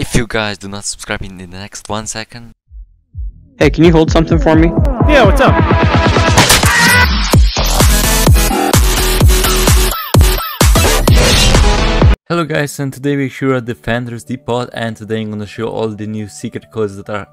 If you guys do not subscribe in the next one second, Hey, can you hold something for me? Yeah, what's up? Hello guys and today we're here at Defenders Depot and today I'm gonna show all the new secret codes that are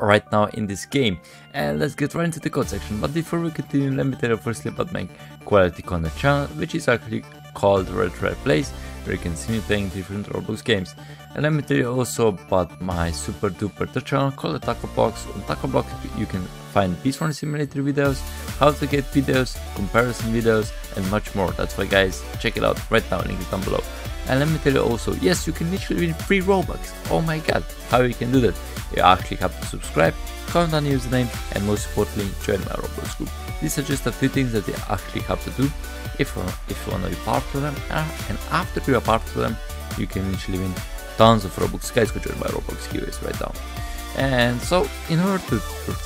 right now in this game and let's get right into the code section but before we continue let me tell you firstly about my quality content channel which is actually called RedTrite Plays where you can see me playing different Roblox games and let me tell you also about my super duper channel called the TacoBlox on TacoBlox you can find Beast Run Simulator videos, how to get videos, comparison videos and much more. That's why guys, check it out right now, link it down below. And let me tell you also, yes, you can literally win free Robux. Oh my god, how you can do that? You actually have to subscribe, comment on your username and most importantly, join my Roblox group. These are just a few things that you actually have to do if, if you want to be part of them. Uh, and after you are part of them, you can literally win tons of Robux. Guys, join my Roblox giveaways right now. And so, in order to,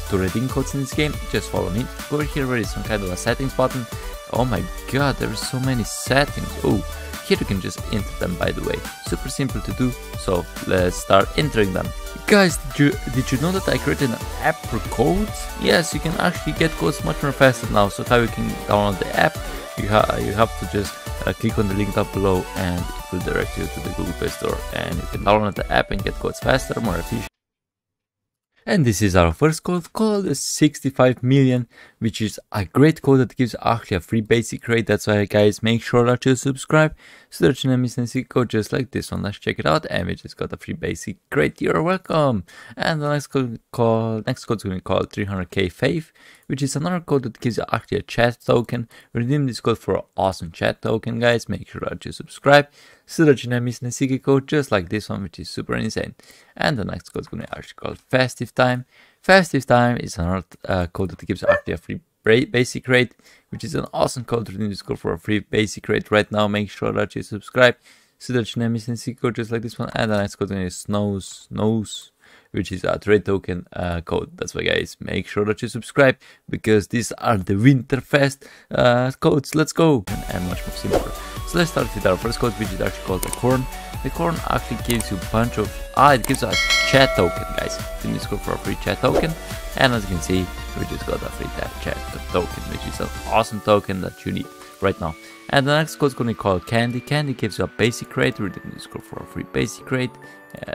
to redeem codes in this game, just follow me. Over here there is some kind of a settings button. Oh my god, there are so many settings. Oh, here you can just enter them by the way. Super simple to do, so let's start entering them. Guys, did you, did you know that I created an app for codes? Yes, you can actually get codes much more faster now. So how you can download the app, you, ha you have to just uh, click on the link down below and it will direct you to the Google Play Store and you can download the app and get codes faster, more efficient. And this is our first code called 65 million, which is a great code that gives actually a free basic rate. That's why guys, make sure that you subscribe so that you never miss any code just like this one. Let's check it out. And we just got a free basic rate. You're welcome. And the next code called next is going to be called 300k faith, which is another code that gives you actually a chat token. Redeem this code for an awesome chat token, guys. Make sure that you subscribe so that you never miss any secret code just like this one, which is super insane. And the next code is going to be actually called festive time. Festive time is another uh, code that gives actually a free basic rate, which is an awesome code. Redeem this code for a free basic rate right now. Make sure that you subscribe so that you never miss any secret code just like this one. And the next code is snows, snows which is a trade token uh, code. That's why, guys, make sure that you subscribe because these are the Winterfest uh, codes. Let's go! And, and much more simpler. So let's start with our first code, which is actually called the corn. The corn actually gives you a bunch of ah, it gives us chat token, guys. You need to go for a free chat token, and as you can see, we just got a free chat token, which is an awesome token that you need right now. And the next code is going to be called Candy. Candy gives you a basic rate. This code for a free basic rate.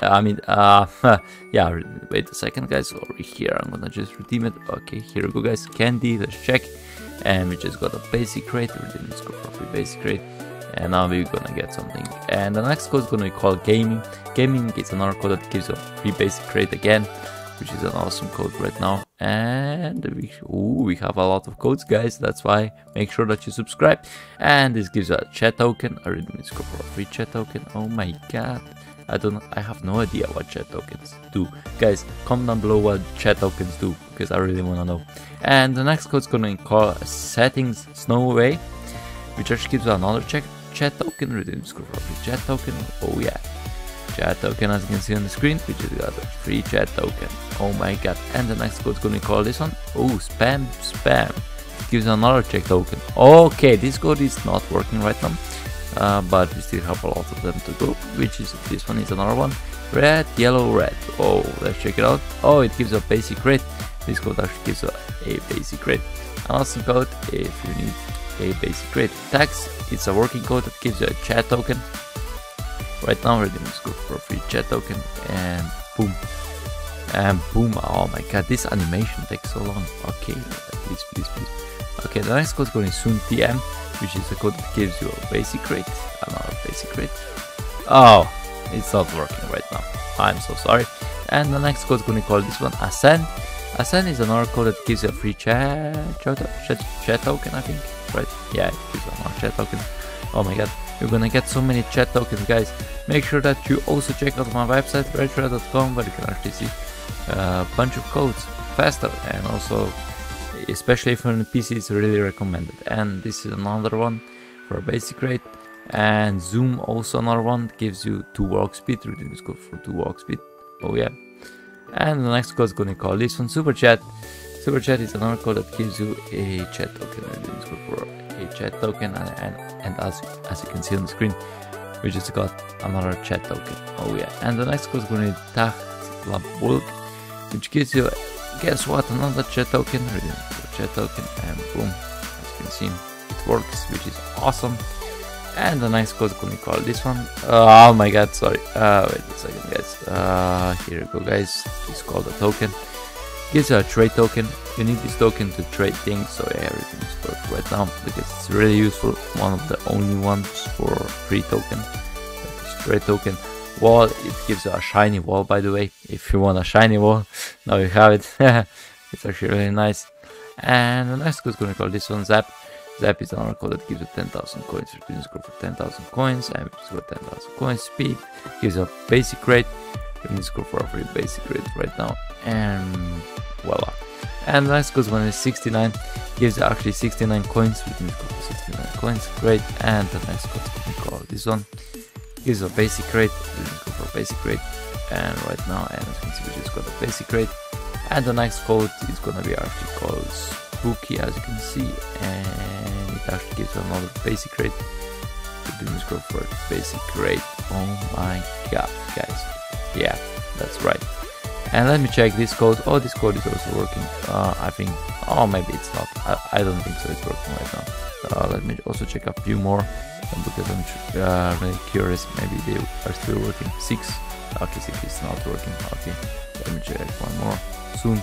Uh, I mean, uh, yeah, wait a second, guys. Over here, I'm gonna just redeem it. Okay, here we go, guys. Candy, let's check. And we just got a basic rate. Redeem this code for a free basic rate. And now we're gonna get something. And the next code is gonna be called Gaming. Gaming is another code that gives you a free basic rate again which is an awesome code right now. And we, ooh, we have a lot of codes, guys. That's why make sure that you subscribe. And this gives a chat token. This code for a free chat token. Oh my god. I don't I have no idea what chat tokens do. Guys, comment down below what chat tokens do because I really wanna know. And the next code is gonna be called settings snow away, which actually gives another check chat token, redeem code for a free chat token. Oh yeah chat token as you can see on the screen which is got a free chat token. Oh my god. And the next code gonna call this one. Oh spam spam. Gives another check token. Okay this code is not working right now uh, but we still have a lot of them to go which is this one is another one. Red yellow red. Oh let's check it out. Oh it gives a basic rate. This code actually gives a, a basic rate. Awesome code if you need a basic rate. Tax it's a working code that gives you a chat token. Right now we're going to chat token and boom. And boom. Oh my god, this animation takes so long. Okay, please, please, please. Okay, the next code is going to soon TM, which is a code that gives you a basic rate. Another basic rate. Oh, it's not working right now. I'm so sorry. And the next code is going to call this one Ascend. Ascend is another code that gives you a free chat, chat, chat, token, I think. Right? Yeah, it gives you another chat token. Oh my god, you're gonna get so many chat tokens, guys. Make sure that you also check out my website, redtrite.com, where you can actually see uh, a bunch of codes faster and also, especially you're on PC, it's really recommended. And this is another one for basic rate. And Zoom also another one gives you 2 walk speed, this code for 2 walk speed. Oh yeah. And the next code is gonna call this one Super Chat. Super Chat is another code that gives you a chat token, this code for a chat token and, and, and as, as you can see on the screen we just got another chat token. Oh yeah, and the next code is going to be Tacht which gives you, guess what, another chat token, redeem chat token, and boom, as you can see, it works, which is awesome. And the next code is going to be called this one. Oh my god, sorry. Uh, wait a second, guys. Uh, here we go, guys. It's called a token. Gives you a trade token. You need this token to trade things, so everything is perfect right now because it's really useful. One of the only ones for free token. This trade token. Wall, it gives you a shiny wall, by the way. If you want a shiny wall, now you have it. it's actually really nice. And the next is going to call this one Zap. Zap is another code that gives you 10,000 coins. Can score for 10,000 coins. Just got 10,000 coins. Speed gives a basic rate. Can score for a free basic rate right now. And voila. And the next code one is 69. Gives actually 69 coins. We score for 69 coins. Great. And the next code we call this one. Gives a basic rate. We can score for basic rate. And right now, and as you can see, we just got a basic rate. And the next code is gonna be actually called Spooky, as you can see, and it actually gives another basic rate. We didn't scroll for basic rate. Oh my god, guys. Yeah, that's right. And let me check this code. Oh, this code is also working. Uh, I think. Oh, maybe it's not. I, I don't think so. It's working right now. Uh, let me also check a few more because I'm uh, really curious. Maybe they are still working. Six. Okay, six is not working. Okay, let me check one more soon.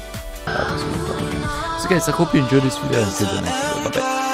So guys, I hope you enjoyed this video and see you the next video. Bye bye.